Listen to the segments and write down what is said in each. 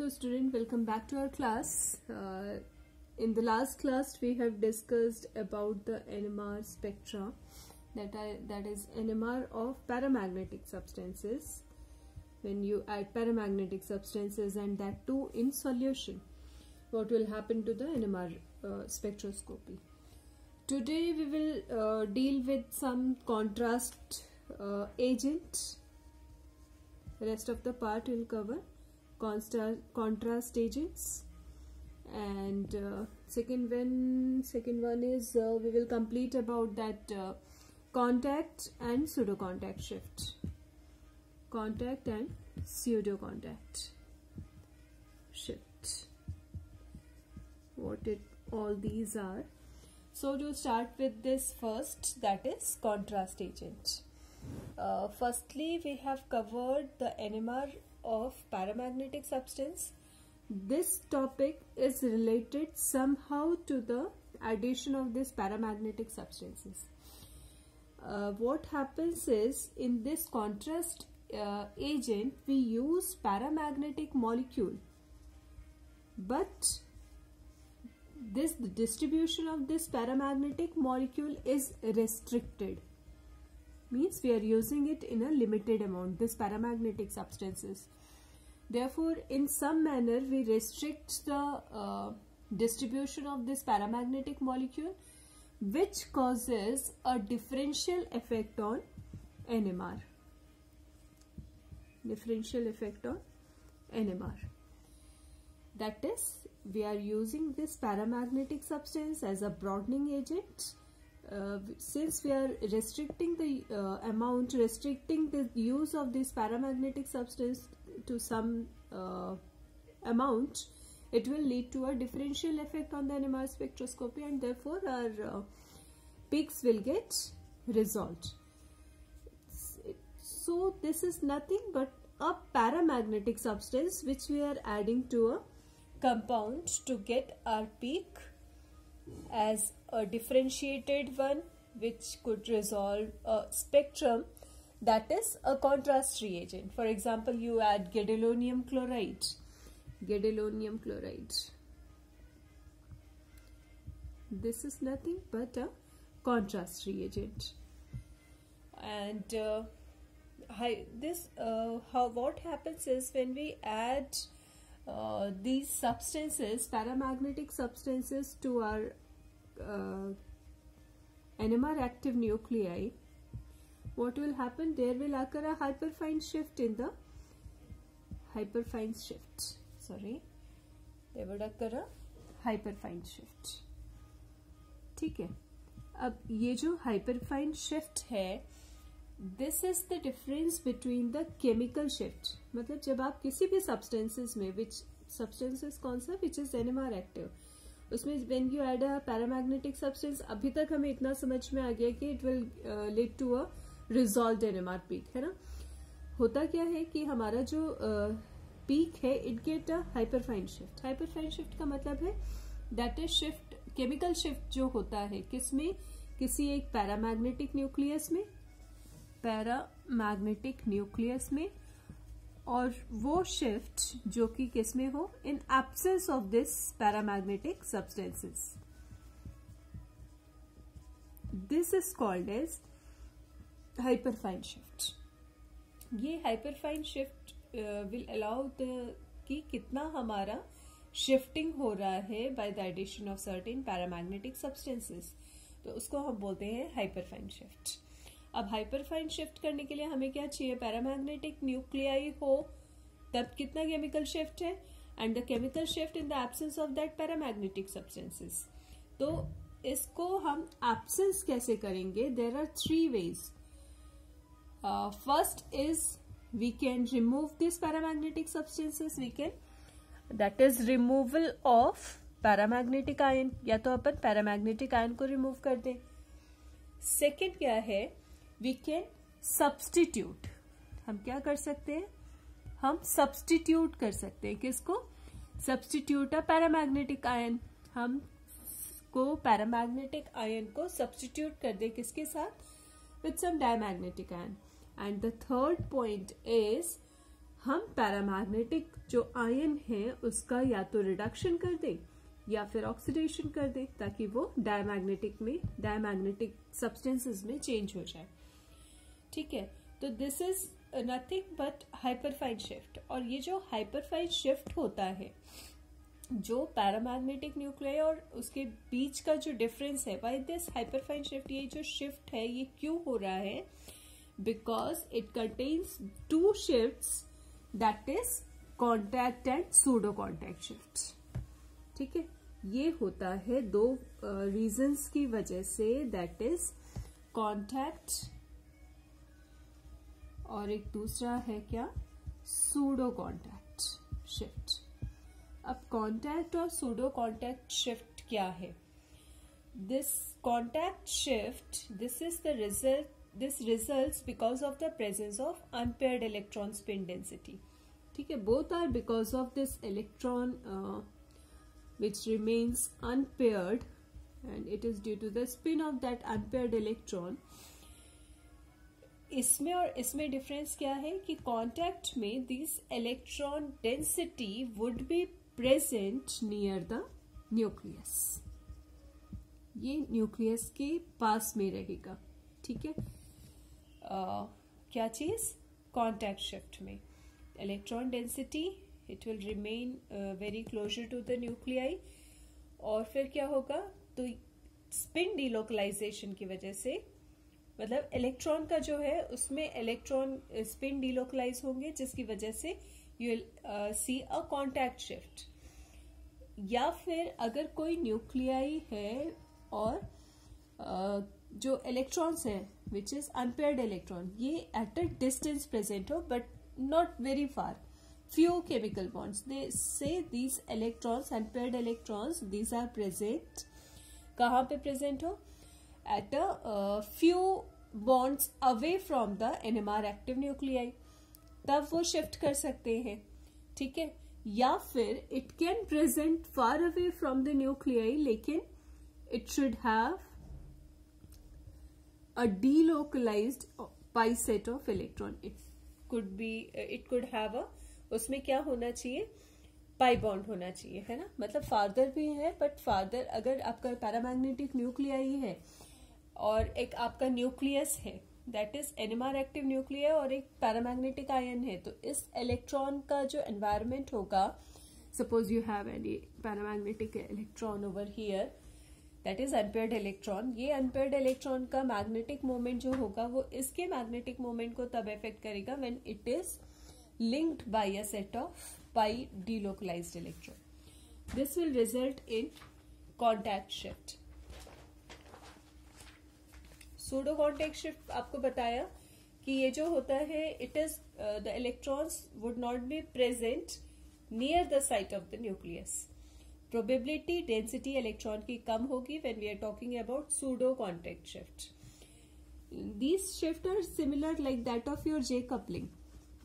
So student, welcome back to our class. Uh, in the last class, we have discussed about the NMR spectra, that that is NMR of paramagnetic substances. When you add paramagnetic substances and that too in solution, what will happen to the NMR uh, spectroscopy? Today we will uh, deal with some contrast uh, agent. Rest of the part we will cover contrast agents and uh, second one second one is uh, we will complete about that uh, contact and pseudo contact shift. Contact and pseudo contact shift. What it all these are. So to start with this first that is contrast agent. Uh, firstly we have covered the NMR of paramagnetic substance. This topic is related somehow to the addition of these paramagnetic substances. Uh, what happens is in this contrast uh, agent we use paramagnetic molecule but this the distribution of this paramagnetic molecule is restricted means we are using it in a limited amount this paramagnetic substances. Therefore in some manner we restrict the uh, distribution of this paramagnetic molecule which causes a differential effect on NMR differential effect on NMR that is we are using this paramagnetic substance as a broadening agent uh, since we are restricting the uh, amount, restricting the use of this paramagnetic substance to some uh, amount, it will lead to a differential effect on the NMR spectroscopy and therefore our uh, peaks will get resolved. So this is nothing but a paramagnetic substance which we are adding to a compound to get our peak as a differentiated one which could resolve a spectrum that is a contrast reagent. For example, you add gadolinium chloride, gadolinium chloride. This is nothing but a contrast reagent. And uh, this uh, how what happens is when we add uh, these substances, paramagnetic substances to our uh, NMR active nuclei, what will happen? There will occur a hyperfine shift in the hyperfine shift. Sorry, there would occur a hyperfine shift. ठीक है अब ये जो hyperfine shift है this is the difference between the chemical shift मतलब जब आप किसी भी सब्सटेंसेस में विच सब्सटेंसेस कौन सा विच इज़ एनएमआर एक्टिव उसमें when you add a paramagnetic substance अभी तक हमें इतना समझ में आ गया कि it will lead to a resolve NMR peak है ना? होता क्या है कि हमारा जो पीक uh, है it get a hyperfine shift hyperfine shift का मतलब है that is shift chemical shift जो होता है किसमें किसी एक पैरामैग्नेटिक न्यूक्लियस में पैरामैग्नेटिक न्यूक्लियस में और वो शिफ्ट जो कि किसमें हो? In absence of this paramagnetic substances this is called as hyperfine shift ये hyperfine shift will allow the कि कितना हमारा शिफ्टिंग हो रहा है by the addition of certain paramagnetic substances तो उसको हम बोलते हैं हाइपरफाइन शिफ्ट अब हाइपरफाइन शिफ्ट करने के लिए हमें क्या चाहिए? पैरामैग्नेटिक न्यूक्लियाई हो। तब कितना केमिकल शिफ्ट है? And the chemical shift in the absence of that paramagnetic substances तो इसको हम एब्सेंस कैसे करेंगे? There are three ways first is we can remove this paramagnetic substances we can that is removal of paramagnetic ion या तो अपन paramagnetic ion को remove कर दें। सेकेंड क्या है? वी कैन सब्सटीट्यूट हम क्या कर सकते हैं? हम सब्सटीट्यूट कर सकते हैं किसको? सब्सटीट्यूट अ पैरामैग्नेटिक आयन हम को पैरामैग्नेटिक आयन को सब्सटीट्यूट कर दे किसके साथ? With some diamagnetic ion and the third point is हम पैरामैग्नेटिक जो आयन है, उसका या तो रिडक्शन कर दें, या फिर ऑक्सीडेशन कर दें, ताकि वो डायमैग्नेटिक में डायमैग्नेटिक सब्सटेंसेस में चेंज हो जाए। ठीक है? तो this is nothing but hyperfine shift और ये जो हाइपरफाइन शिफ्ट होता है जो पैरामैग्नेटिक न्यूक्लियर और उसके बीच का जो डिफरेंस है वाई दिस हाइपरफाइन शिफ्ट ये जो शिफ्ट है ये क्यों हो रहा है? Because it contains two shift that is contact and pseudo contact shift ठीक है? ये होता है दो रीजंस uh, की वजह से दैट इज़ कॉन्टैक्ट और एक दूसरा है क्या? सूडो कॉन्टैक्ट शिफ्ट अब कॉन्टैक्ट और सूडो कॉन्टैक्ट शिफ्ट क्या है? This contact shift this is the result this result because of the presence of unpaired electron spin density ठीक है both are because of this electron which remains unpaired and it is due to the spin of that unpaired electron. इसमें और इसमें difference क्या है कि contact में this electron density would be present near the nucleus ये nucleus के पास में रहेगा ठीक है? uh, क्या चीज़? कांटेक्ट शिफ्ट में। Electron density it will remain very closer to the nuclei और फिर क्या होगा? तो स्पिन डिलोकलाइजेशन की वजह से मतलब इलेक्ट्रॉन का जो है उसमें इलेक्ट्रॉन स्पिन डिलोकलाइज होंगे जिसकी वजह से you see a contact shift या फिर अगर कोई न्यूक्लियाई है और uh, जो इलेक्ट्रॉन्स है विच इज़ अनपेयर्ड इलेक्ट्रॉन ये एट अ डिस्टेंस प्रेजेंट हो but not very far chemical bonds. They say these electrons and paired electrons these are present. कहाँ पे present हो? At a uh, few bonds away from the NMR active nuclei. तब वो shift कर सकते हैं ठीक है या फिर it can present far away from the nuclei लेकिन it should have a delocalized pi set of electron. It could be it could have a उसमें क्या होना चाहिए पाई बॉन्ड होना चाहिए है ना मतलब फादर भी है बट फादर अगर आपका पैरामैग्नेटिक न्यूक्लियाई है और एक आपका न्यूक्लियस है that is NMR active nuclear और एक पैरामैग्नेटिक आयन है तो इस इलेक्ट्रॉन का जो एनवायरमेंट होगा suppose you have any paramagnetic electron over here that is unpaired electron ये अनपेयर्ड इलेक्ट्रॉन का मैग्नेटिक मोमेंट जो होगा, वो इसके मैग्नेटिक मोमेंट को तब इफ़ेक्ट करेगा when it is linked by a set of pi delocalized electron. This will result in contact shift. Pseudo contact shift आपको बताया कि ये जो होता है it is the electrons would not be present near the site of the nucleus probability density electron की कम होगी when we are talking about pseudo contact shift these shift are similar like that of your J coupling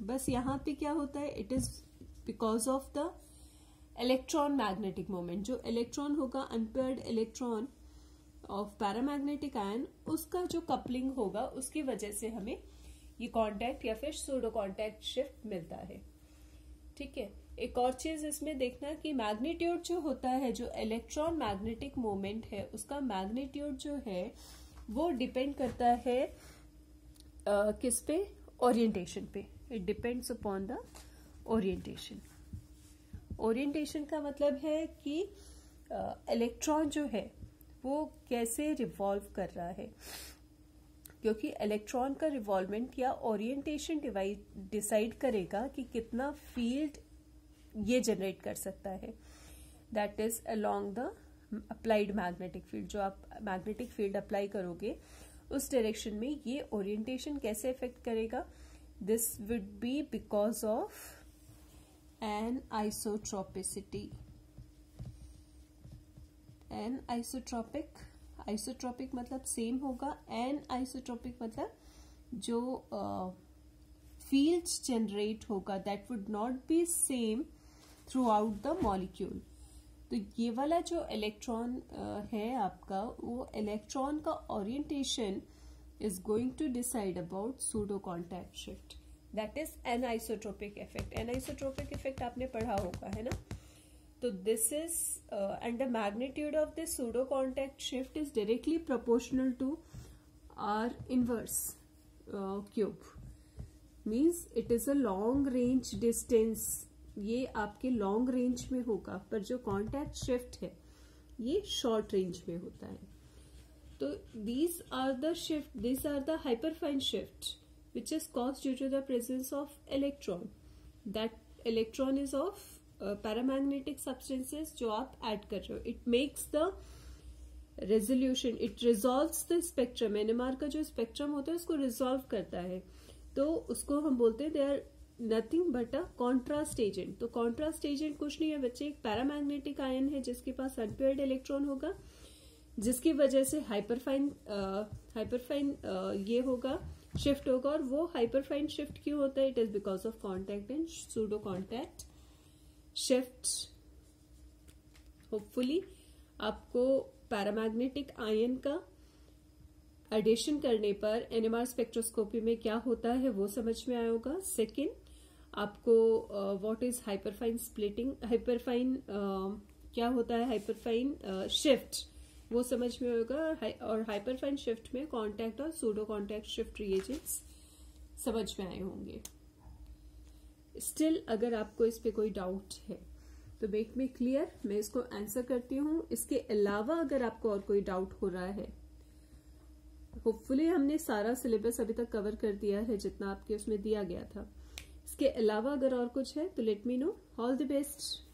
बस यहाँ पे क्या होता है it is because of the electron magnetic moment जो इलेक्ट्रॉन होगा unpaired electron of paramagnetic ion उसका जो कपलिंग होगा उसकी वजह से हमें ये कांटेक्ट या फिर सोडो कांटेक्ट शिफ्ट मिलता है। ठीक है? एक और चीज़ इसमें देखना कि मैग्नीट्यूड जो होता है जो इलेक्ट्रॉन मैग्नेटिक मोमेंट है उसका मैग्नीट्यूड जो है वो डिपेंड करता है आ, किस पे? ओरिएंटेशन पे। It depends upon the orientation orientation का मतलब है कि इलेक्ट्रॉन जो है वो कैसे रिवॉल्व कर रहा है? क्योंकि इलेक्ट्रॉन का रिवॉल्वमेंट या ओरिएंटेशन डिसाइड करेगा कि कितना फ़ील्ड ये जनरेट कर सकता है। That is along the applied magnetic field जो आप मैग्नेटिक फ़ील्ड अप्लाई करोगे, उस डायरेक्शन में ये ओरिएंटेशन कैसे इफ़ेक्ट करेगा? This would be because of an isotropicity. An isotropic isotropic मतलब सेम होगा एन आइसोट्रॉपिक मतलब जो फ़ील्ड uh, जनरेट होगा that would not be same throughout the molecule तो ये वाला जो इलेक्ट्रॉन uh, है आपका वो इलेक्ट्रॉन का orientation is going to decide about pseudo contact shift that is anisotropic effect anisotropic effect आपने पढ़ा होगा है ना? तो this is and the magnitude of this pseudo contact shift is directly proportional to r inverse cube means it is a long range distance ये आपके long range में होगा, पर जो कॉन्टैक्ट शिफ्ट है, ये शॉर्ट रेंज में होता है। तो these are the shift these are the hyperfine shift which is cause due to the presence of electron that electron is of paramagnetic substances जो आप ऐड कर रहे हो. It makes the resolution it resolve the spectrum NMR का जो spectrum होता है, उसको रिजॉल्व करता है. तो उसको हम बोलते हैं they are nothing but a contrast agent तो कॉन्ट्रास्ट एजेंट कुछ नहीं है, बच्चे, एक पैरामैग्नेटिक आयन है, जिसके पास अनपेयर्ड इलेक्ट्रॉन होगा, जिसकी वजह से हाइपरफाइन हाइपरफाइन ये होगा शिफ्ट होगा, और वो हाइपरफाइन शिफ्ट क्यों होता है? It is because of contact and pseudo contact shift hopefully आपको पैरामैग्नेटिक आयन का एडिशन करने पर एनएमआर स्पेक्ट्रोस्कोपी में क्या होता है वो समझ में आया होगा। सेकेंड आपको what is hyperfine splitting hyperfine क्या होता है हाइपरफाइन शिफ्ट uh, वो समझ में होगा और हाइपरफाइन शिफ्ट में कॉन्टैक्ट और सूडो कॉन्टैक्ट शिफ्ट रिएजेंट्स समझ में आए होंगे। स्टिल अगर आपको इस पे कोई डाउट है तो मेक मी क्लियर मैं इसको आंसर करती हूँ। इसके अलावा अगर आपको और कोई डाउट हो रहा है होपफुली हमने सारा सिलेबस अभी तक कवर कर दिया है, जितना आपके उसमें दिया गया था। इसके अलावा अगर और कुछ है तो let me know all the best